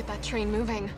get that train moving.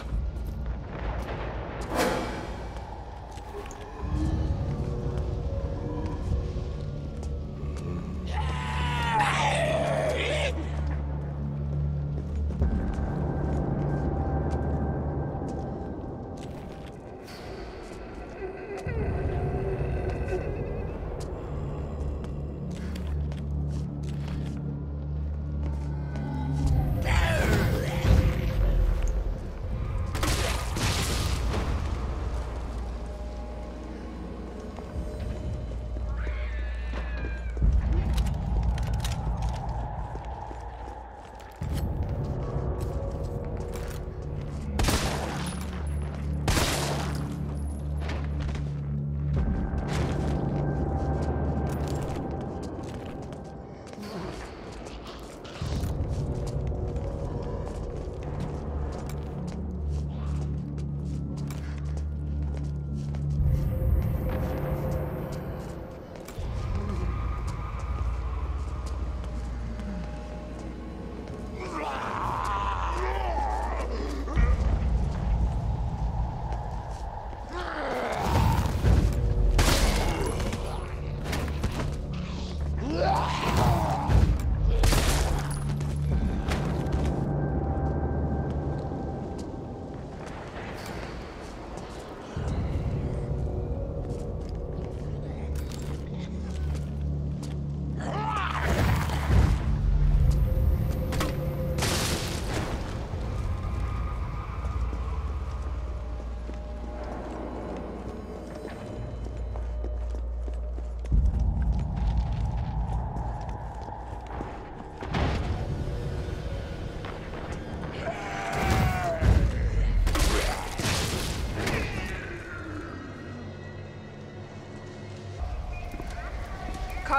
Oh,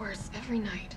worse every night.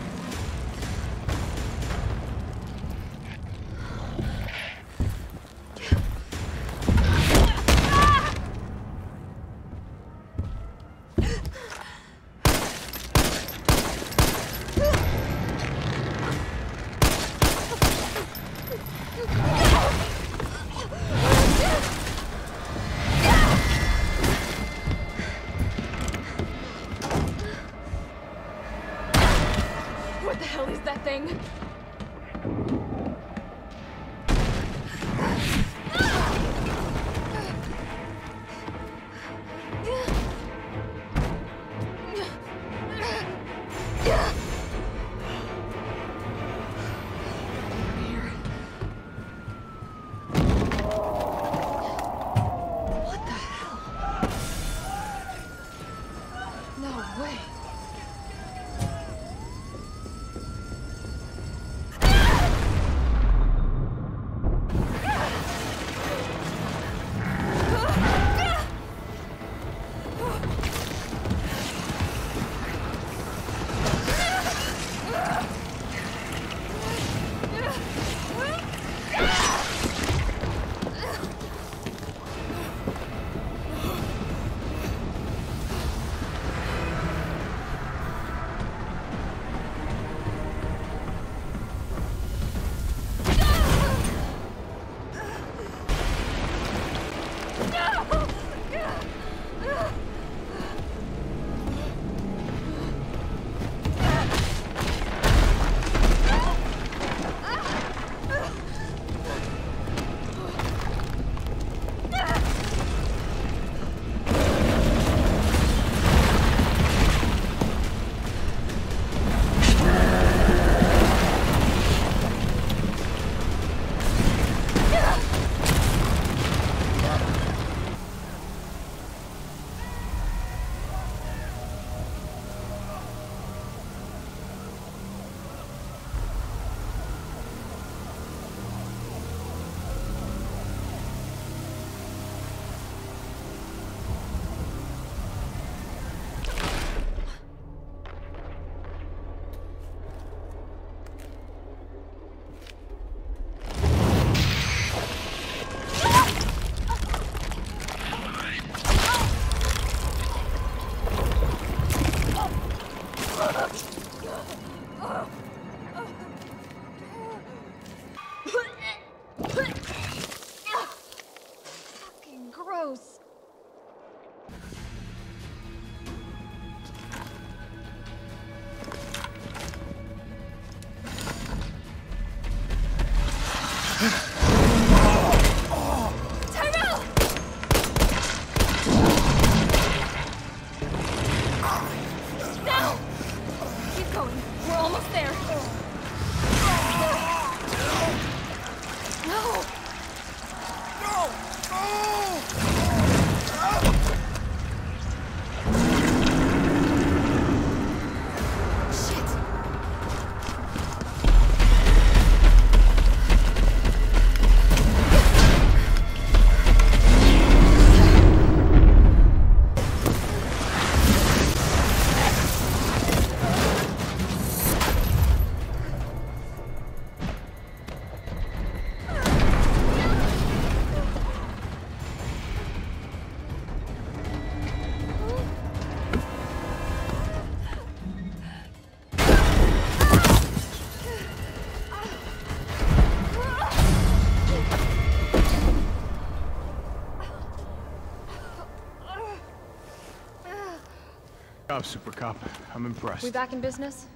Job, Super Cop. I'm impressed. We back in business?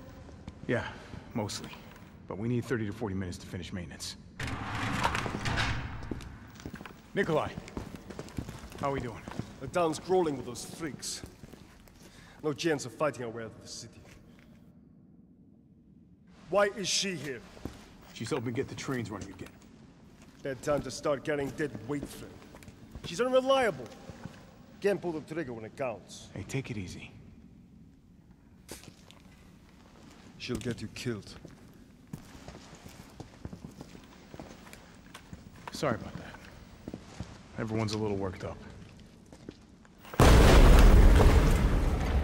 Yeah, mostly. But we need 30 to 40 minutes to finish maintenance. Nikolai, how are we doing? The town's crawling with those freaks. No chance of fighting our way out of the city. Why is she here? She's helping get the trains running again. Bad time to start carrying dead weight, friend. She's unreliable. Can't pull the trigger when it counts. Hey, take it easy. She'll get you killed. Sorry about that. Everyone's a little worked up.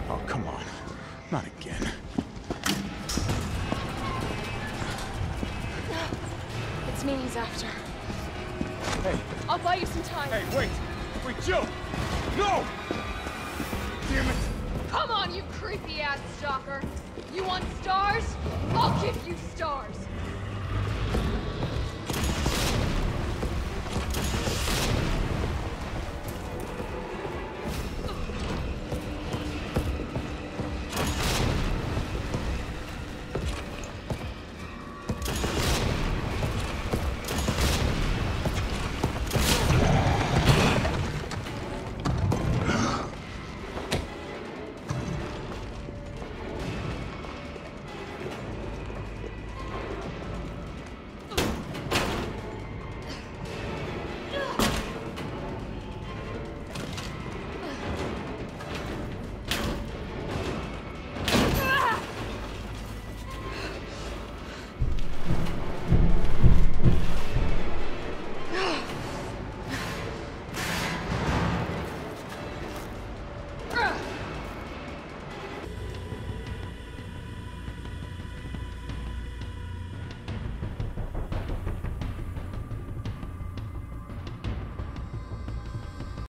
Oh, come on. Not again. It's me he's after. Hey, I'll buy you some time. hey, wait! Wait, Jill! No! Damn it! Come on, you creepy ass stalker. You want stars? I'll give you stars.